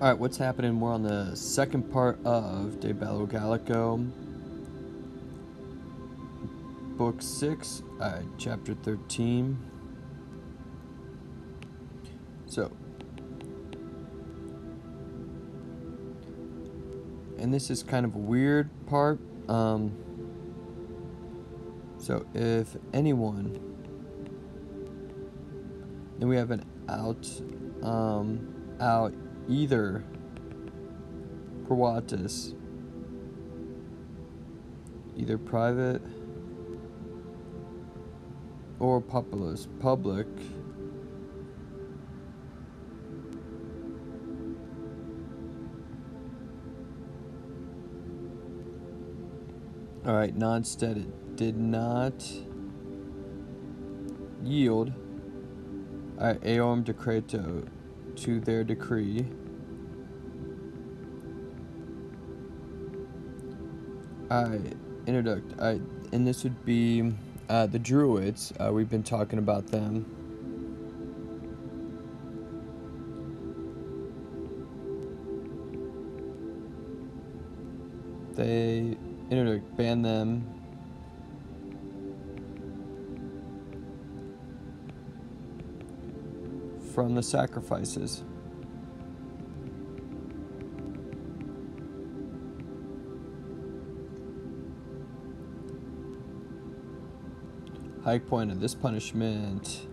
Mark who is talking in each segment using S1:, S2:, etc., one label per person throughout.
S1: Alright, what's happening? We're on the second part of De Bello Gallico. Book 6, uh, Chapter 13. So. And this is kind of a weird part. Um, so if anyone, then we have an out, um, out either Prawatis, either private or populous, public. All right, non-steady did not yield. Right, Aorm Decreto to their decree. I introduct. I and this would be uh, the Druids. Uh, we've been talking about them. They introduct ban them. From the sacrifices. High point of this punishment.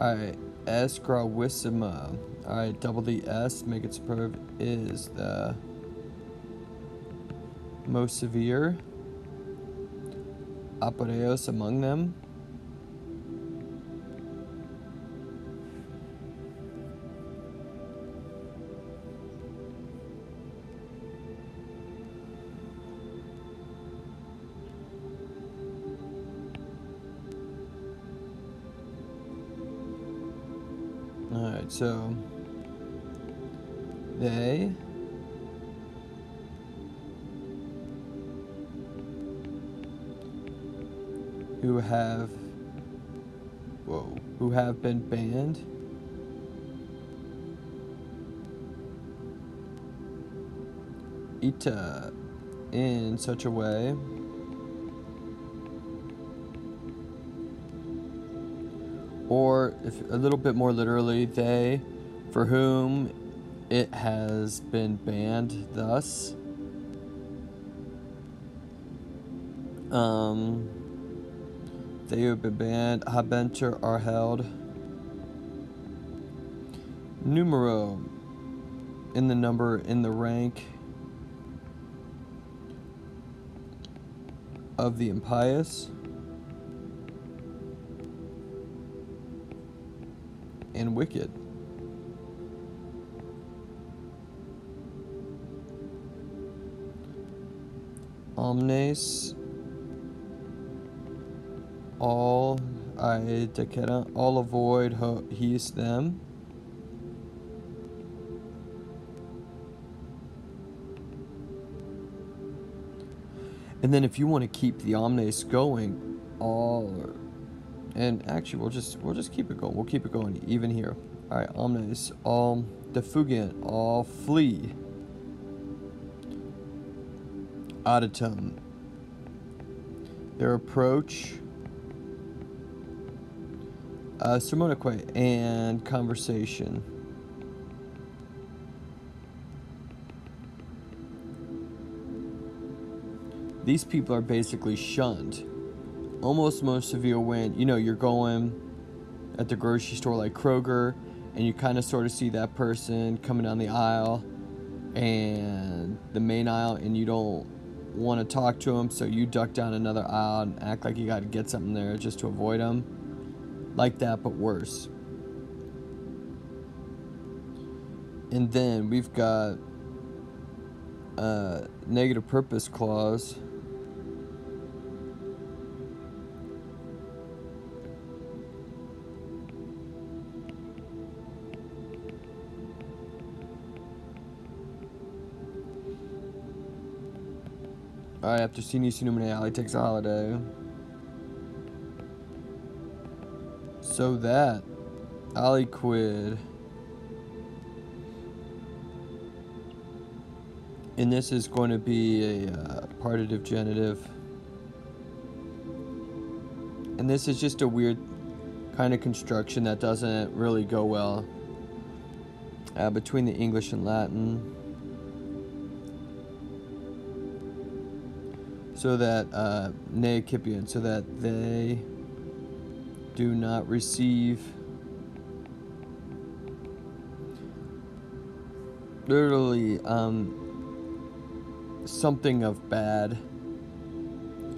S1: Alright, Esgrawissima. Alright, double the S, make it superb, is the most severe. Aporeos among them. Alright, so they who have whoa who have been banned ita in such a way if a little bit more literally they for whom it has been banned thus. Um they have been banned habenter are held numero in the number in the rank of the impious and wicked. Omnes, all I deceta, all avoid ho, he's them. And then if you want to keep the omnes going, all and actually we'll just we'll just keep it going. We'll keep it going even here. Alright, omnes, all defugant, all flee. Auditum. Their approach uh, Sermonique and conversation. These people are basically shunned. Almost most severe when, you know, you're going at the grocery store like Kroger and you kind of sort of see that person coming down the aisle and the main aisle and you don't want to talk to them so you duck down another aisle and act like you got to get something there just to avoid them like that but worse. And then we've got a negative purpose clause Alright, after Sini Sinumine, Ali takes a holiday. So that Ali quid, And this is going to be a uh, partitive genitive. And this is just a weird kind of construction that doesn't really go well uh, between the English and Latin. So that, uh, so that they do not receive literally um, something of bad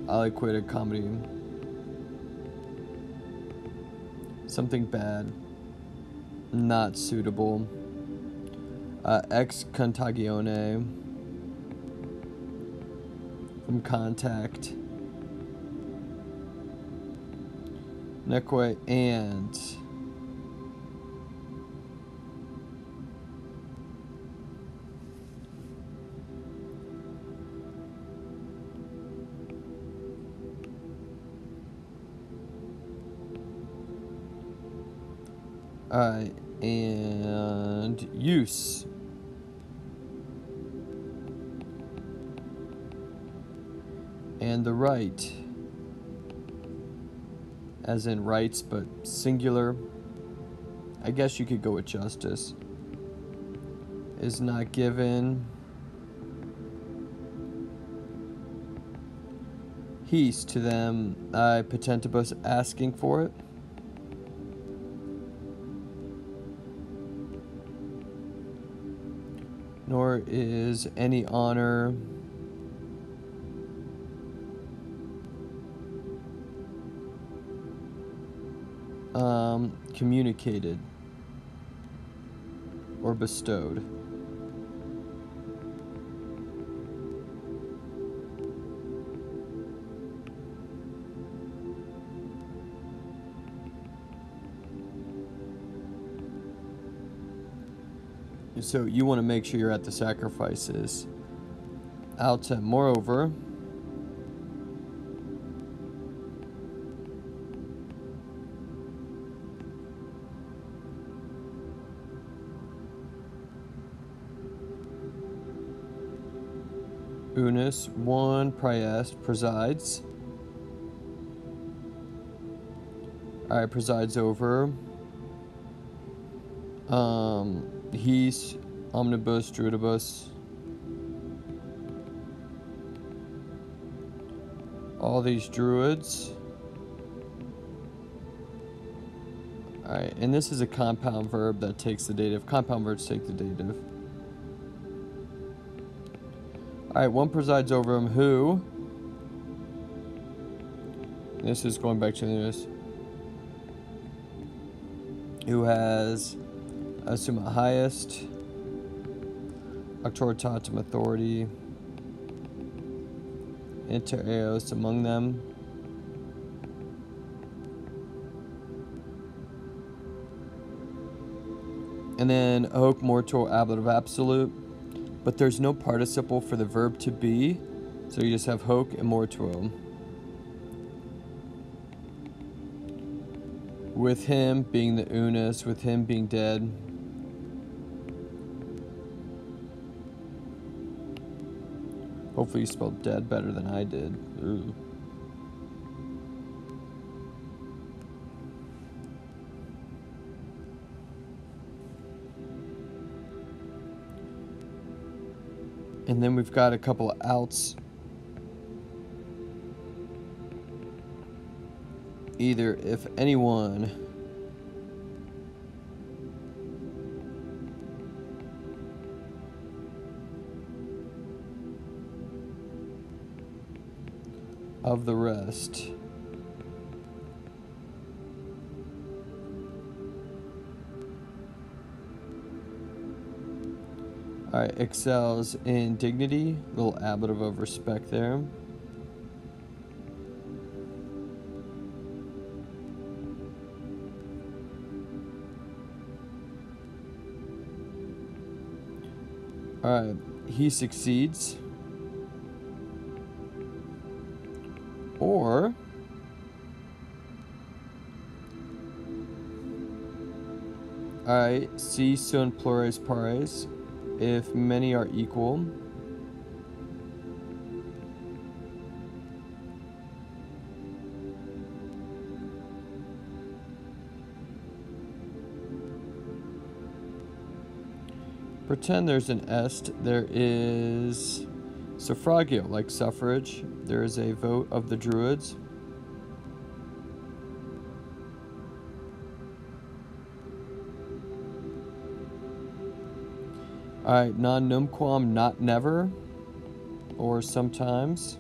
S1: aliquid comedy. Something bad. Not suitable. Uh, ex contagione from contact Neque and uh, and use. And the right, as in rights, but singular. I guess you could go with justice. Is not given. He's to them, I potentibus asking for it. nor is any honor um, communicated or bestowed. So you want to make sure you're at the sacrifices. Alta, moreover, Unus, one Priest presides. Alright, presides over. Um, He's Omnibus, Druidibus. All these druids. Alright, and this is a compound verb that takes the dative. Compound verbs take the dative. Alright, one presides over him who. This is going back to the news. Who has assume a highest, auctoritatem authority, inter eos among them. And then hoc mortor of absolute, but there's no participle for the verb to be, so you just have hoc and mortuo. With him being the unus, with him being dead, Hopefully you spelled dead better than I did. Ooh. And then we've got a couple of outs. Either if anyone of the rest. Alright, excels in dignity, little ablative of respect there. Alright, he succeeds. Or Alright, si sunt plures pares. If many are equal. Pretend there's an est. There is suffragio, like suffrage. There is a vote of the Druids. Alright, non numquam, not never, or sometimes.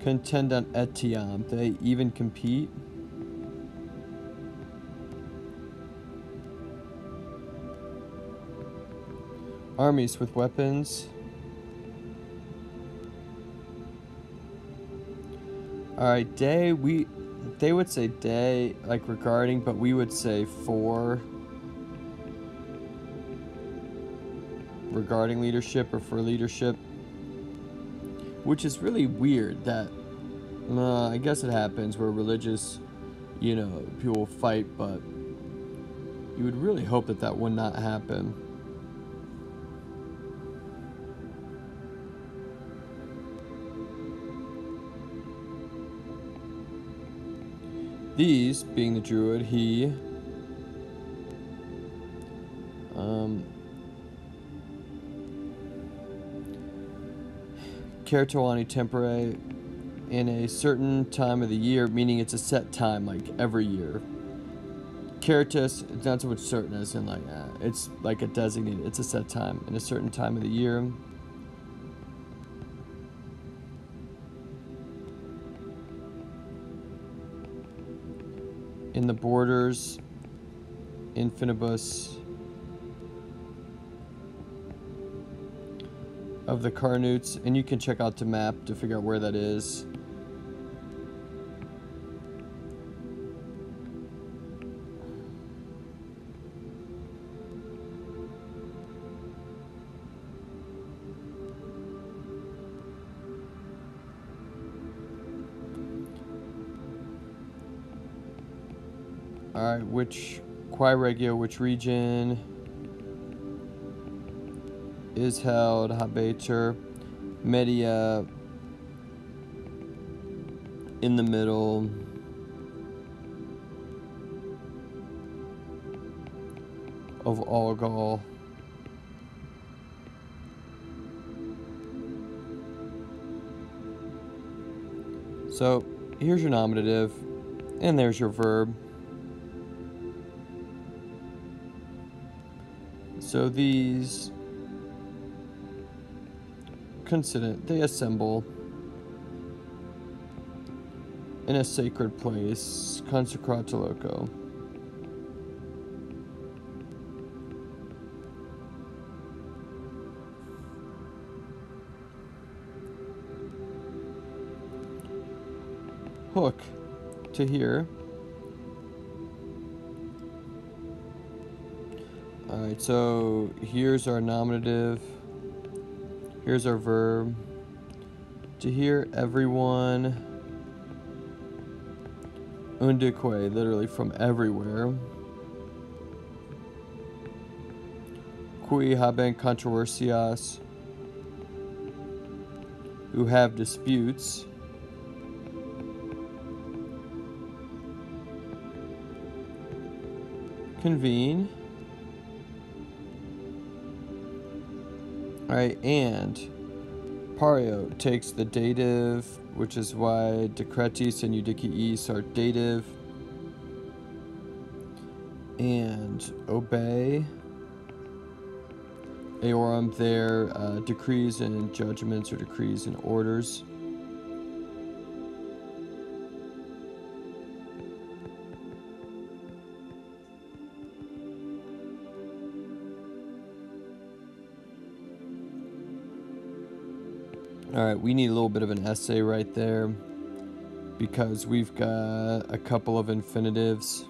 S1: Contendant etiam, they even compete. armies with weapons. Alright, day, we, they would say day, like regarding, but we would say for regarding leadership or for leadership. Which is really weird that, uh, I guess it happens where religious, you know, people fight, but you would really hope that that would not happen. These, being the druid, he um, Certuani Tempore in a certain time of the year, meaning it's a set time, like every year. It's not so much certain as in like, uh, it's like a designated, it's a set time in a certain time of the year. In the borders, infinibus of the Carnutes, and you can check out the map to figure out where that is. Alright, which Quae Regio, which region is held? Habetur, Media, in the middle. Of Algol. So here's your nominative, and there's your verb. So these consider they assemble in a sacred place, consecrato loco. Hook to here. Alright, so here's our nominative. Here's our verb. To hear everyone. Undique, literally from everywhere. Qui haben controversias. Who have disputes. Convene. Alright, and Pario takes the dative, which is why Decretis and Eus are dative. And obey. Aorum, their uh, decrees and judgments or decrees and orders. All right, we need a little bit of an essay right there because we've got a couple of infinitives.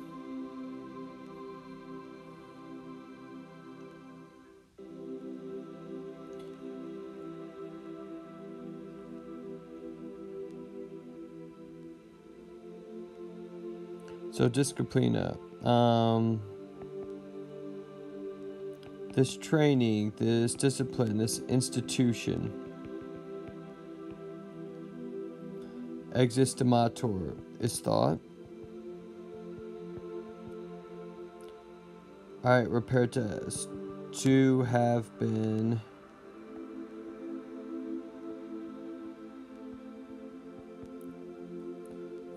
S1: So disciplina. Um, this training, this discipline, this institution. Existimator is thought. Alright, repair test. To have been.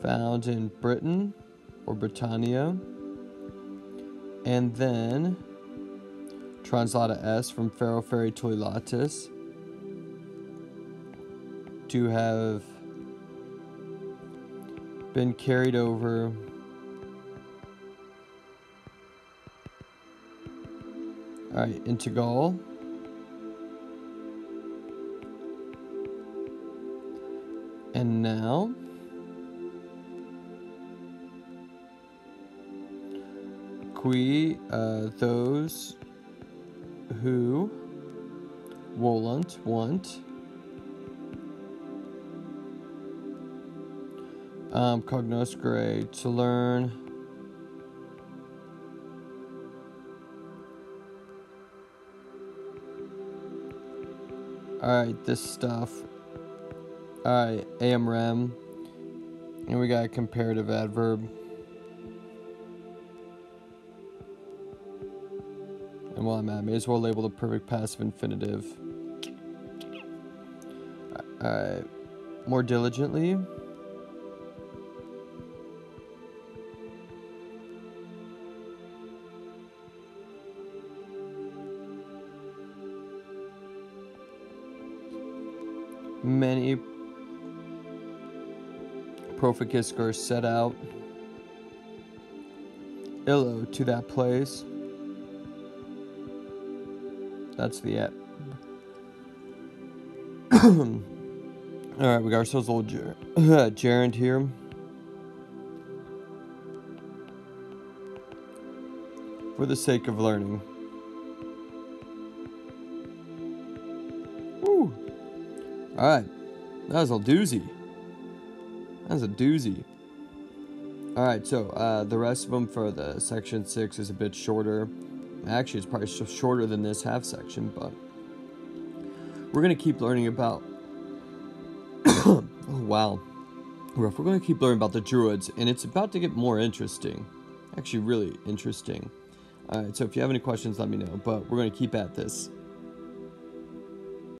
S1: Found in Britain or Britannia. And then Translata S from Fairy Toilatus to have been carried over Alright, into Gaul. And now Qui, uh, those who Wolant want um, cognoscere to learn Alright, this stuff. Alright, AMREM. And we got a comparative adverb. And while I'm at, may as well label the perfect passive infinitive. Alright, more diligently. Many Proficiscers set out illo to that place. That's the app. Alright, we got ourselves a little ger- gerund here. For the sake of learning. Right, that was a doozy. That was a doozy. All right, so uh, the rest of them for the section six is a bit shorter. Actually, it's probably shorter than this half section, but we're gonna keep learning about. oh wow, we're gonna keep learning about the druids, and it's about to get more interesting. Actually, really interesting. All right, so if you have any questions, let me know. But we're gonna keep at this.